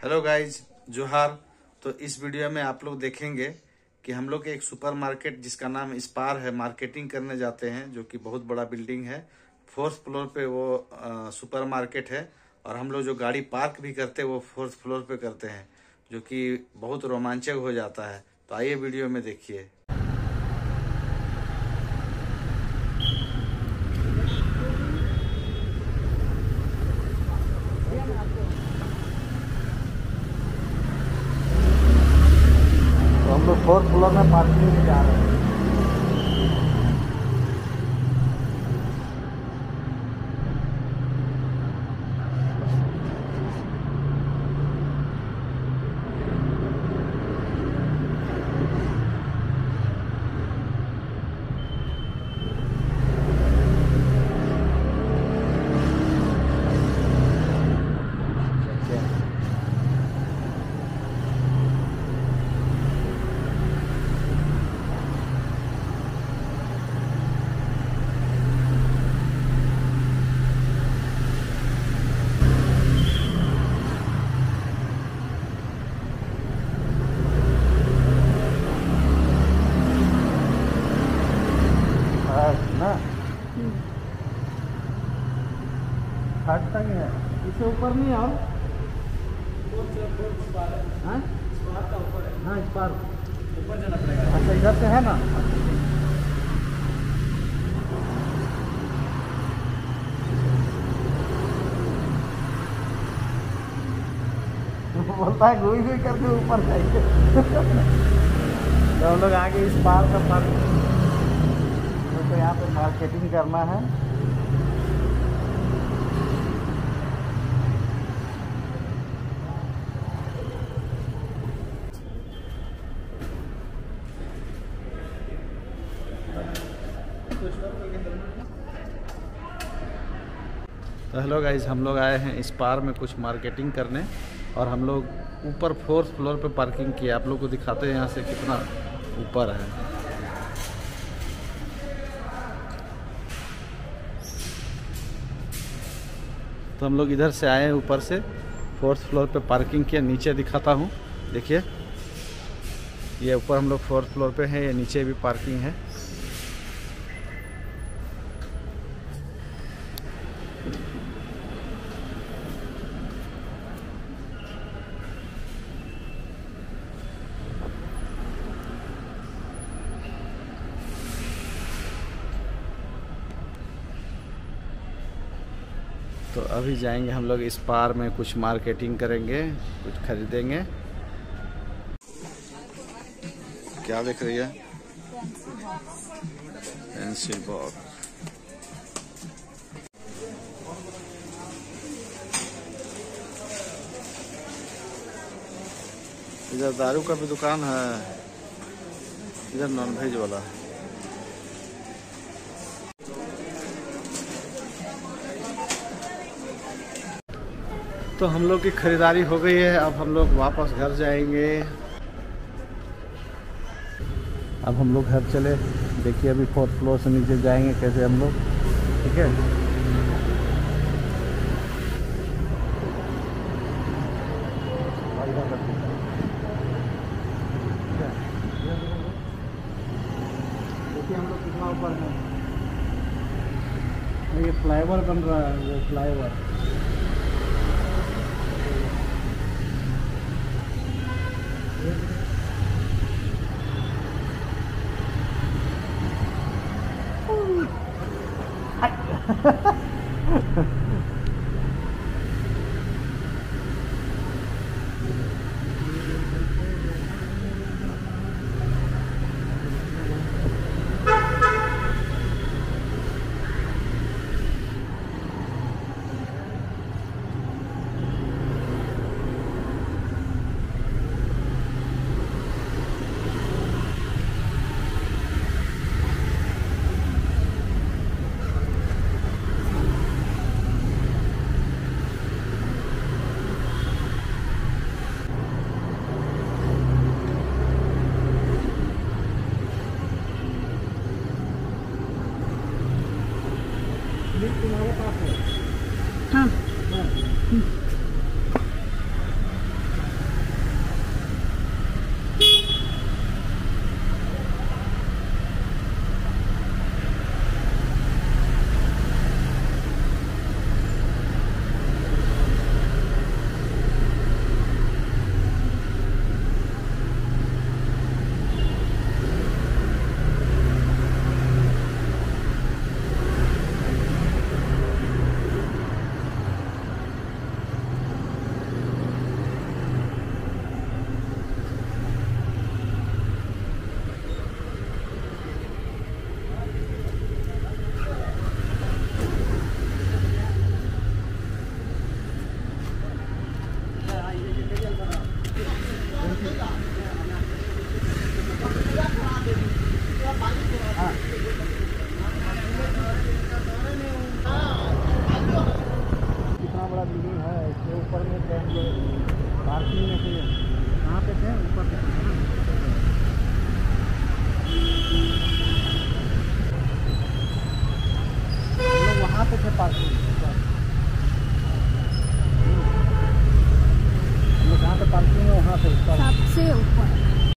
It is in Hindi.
हेलो गाइज़ जोहार तो इस वीडियो में आप लोग देखेंगे कि हम लोग एक सुपर मार्केट जिसका नाम स्पार है मार्केटिंग करने जाते हैं, जो कि बहुत बड़ा बिल्डिंग है। फोर्थ फ्लोर पे वो सुपरमार्केट सुपर मार्केट है और हम लोग जो गाड़ी पार्क भी करते हैं, वो फोर्थ फ्लोर पे करते हैं, जो कि बहुत रोमांचक हो जाता है। तो आइए वीडियो में देखिए तो फ्लोर में पार्किंग में जा रहे हाँ, ना थर्ड तक है? इससे ऊपर नहीं आओ। हाँ? हाँ इस पार। अच्छा इधर से है ना? बोलता है घुई घुई करके ऊपर जाएँगे तो हम लोग आगे इस पार का पार तो यहाँ पे मार्केटिंग करना है। तो हेलो गाइज़ हम लोग आए हैं इस पार में कुछ मार्केटिंग करने और हम लोग ऊपर फोर्थ फ्लोर पे पार्किंग किया। आप लोग को दिखाते हैं यहाँ से कितना ऊपर है। तो हम लोग इधर से आए हैं ऊपर से। फोर्थ फ्लोर पे पार्किंग किया, नीचे दिखाता हूँ। देखिए। ये ऊपर हम लोग फोर्थ फ्लोर पे हैं, ये नीचे भी पार्किंग है। अभी जाएँगे हम लोग इस पार में, कुछ मार्केटिंग करेंगे, कुछ खरीदेंगे। क्या देख रही है? पेंसिल बॉक्स इधर दारू का भी दुकान है। इधर नॉन वेज वाला। है तो हम लोग की खरीदारी हो गई है। अब हम लोग वापस घर जाएँगे। अब हम लोग घर चले। देखिए अभी फोर्थ फ्लोर से नीचे जाएँगे कैसे हम लोग। ठीक है? ये फ्लाईओवर बन रहा है, वो फ्लाईओवर ハハハハ。嗯，嗯。कितना बड़ा बिल्डिंग है, इसके ऊपर में पार्किंग में से कहाँ पे थे? ऊपर वहाँ पे थे पार्किंग